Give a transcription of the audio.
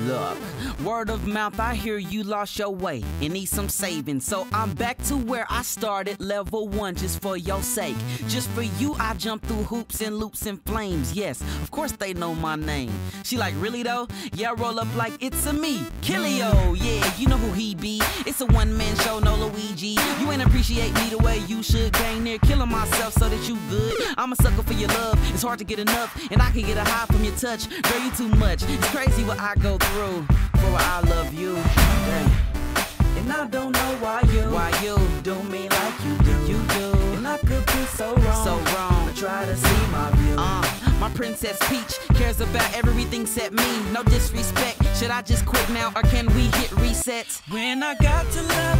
Look, word of mouth, I hear you lost your way and need some saving. So I'm back to where I started, level one, just for your sake. Just for you, I jump through hoops and loops and flames. Yes, of course they know my name. She like, really though? Yeah, roll up like it's a me. Killio, yeah, It's a one man show, no Luigi. You ain't appreciate me the way you should. Gang near killing myself so that you good. I'm a sucker for your love. It's hard to get enough, and I can get a high from your touch. Girl, you too much. It's crazy what I go through for I love you. Dang. And I don't know why you Why you do me like you do. you do And I could be so wrong. so wrong? I try to see my view. Uh, my princess Peach cares about everything except me. No disrespect. Should I just quit now or can we hit reset? When I got to one,